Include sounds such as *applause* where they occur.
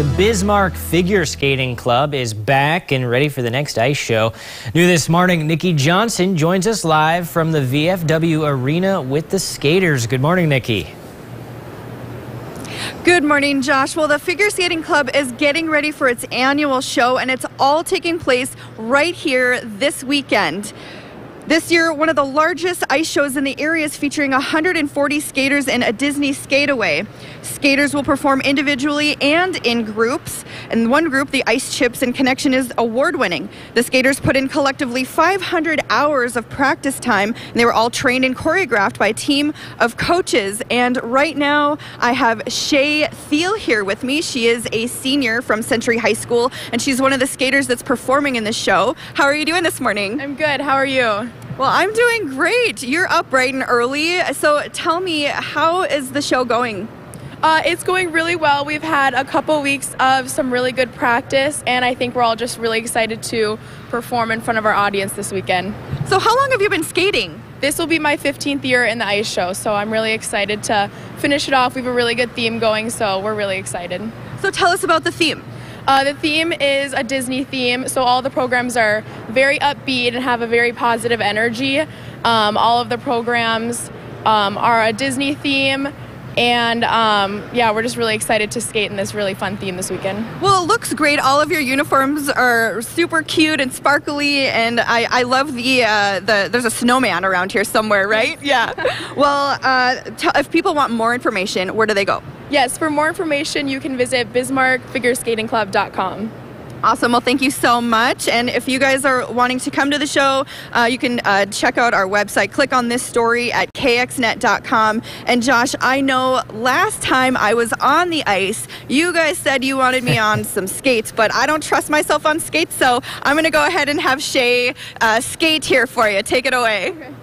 The Bismarck Figure Skating Club is back and ready for the next ice show. New this morning, Nikki Johnson joins us live from the VFW Arena with the skaters. Good morning, Nikki. Good morning, Josh. Well, the Figure Skating Club is getting ready for its annual show, and it's all taking place right here this weekend. This year, one of the largest ice shows in the area is featuring 140 skaters in a Disney Skateaway. Skaters will perform individually and in groups. And one group, the Ice Chips and Connection, is award winning. The skaters put in collectively 500 hours of practice time, and they were all trained and choreographed by a team of coaches. And right now, I have Shay Thiel here with me. She is a senior from Century High School, and she's one of the skaters that's performing in the show. How are you doing this morning? I'm good. How are you? Well, I'm doing great. You're up bright and early. So tell me, how is the show going? Uh, it's going really well. We've had a couple weeks of some really good practice, and I think we're all just really excited to perform in front of our audience this weekend. So, how long have you been skating? This will be my 15th year in the ice show, so I'm really excited to finish it off. We have a really good theme going, so we're really excited. So, tell us about the theme. Uh, the theme is a Disney theme, so all the programs are very upbeat and have a very positive energy. Um, all of the programs um, are a Disney theme. And um, yeah, we're just really excited to skate in this really fun theme this weekend. Well, it looks great. All of your uniforms are super cute and sparkly, and I, I love the uh, the. There's a snowman around here somewhere, right? *laughs* yeah. *laughs* well, uh, t- if people want more information, where do they go? Yes, for more information, you can visit BismarckFigureSkatingClub.com. Awesome. Well, thank you so much. And if you guys are wanting to come to the show, uh, you can uh, check out our website. Click on this story at kxnet.com. And Josh, I know last time I was on the ice, you guys said you wanted me on *laughs* some skates, but I don't trust myself on skates, so I'm going to go ahead and have Shay uh, skate here for you. Take it away. Okay.